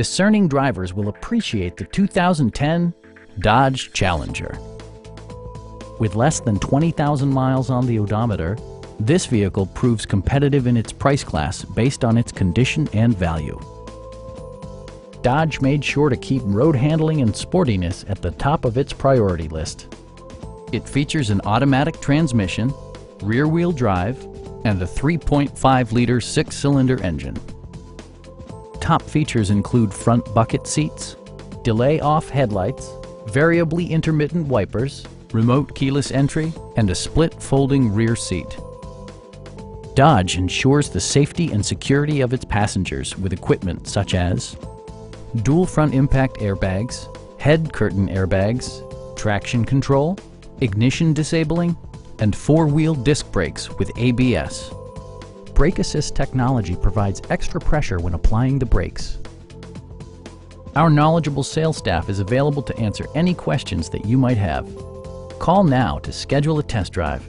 discerning drivers will appreciate the 2010 Dodge Challenger. With less than 20,000 miles on the odometer, this vehicle proves competitive in its price class based on its condition and value. Dodge made sure to keep road handling and sportiness at the top of its priority list. It features an automatic transmission, rear-wheel drive, and a 3.5-liter six-cylinder engine. Top features include front bucket seats, delay-off headlights, variably intermittent wipers, remote keyless entry, and a split folding rear seat. Dodge ensures the safety and security of its passengers with equipment such as dual front impact airbags, head curtain airbags, traction control, ignition disabling, and four-wheel disc brakes with ABS. Brake Assist technology provides extra pressure when applying the brakes. Our knowledgeable sales staff is available to answer any questions that you might have. Call now to schedule a test drive.